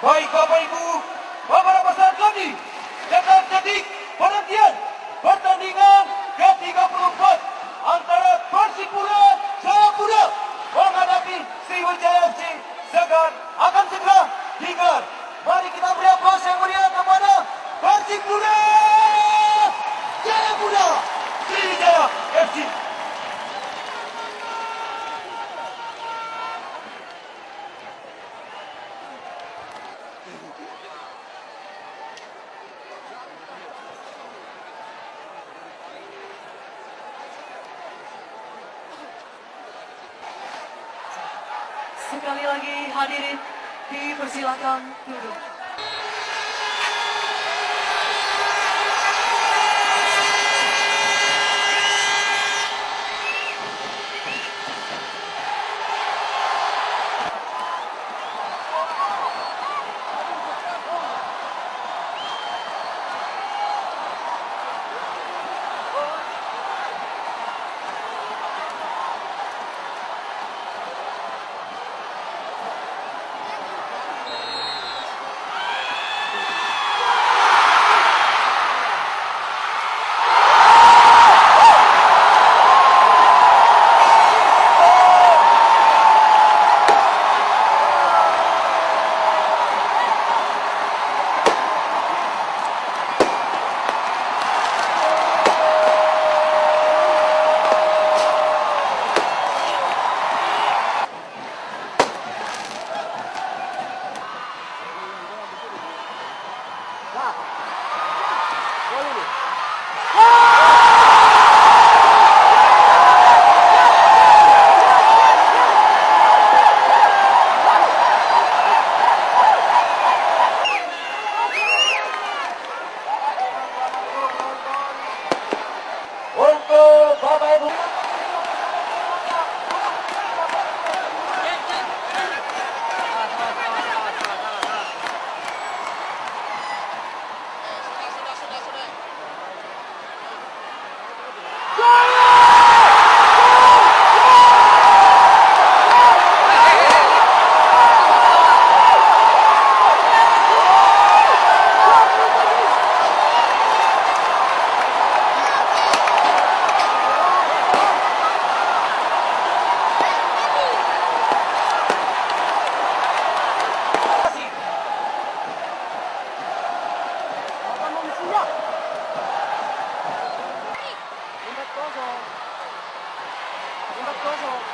Baik Bapak Ibu, beberapa saat lagi akan jadi penantian pertandingan ke-34 antara Persipura Jayapura menghadapi Sriwijaya FC Segar akan segera digelar. Mari kita beri aplaus yang meriah kepada Persipura Jayapura Sriwijaya FC. Sekali lagi hadirin dipersilakan duduk. Gracias.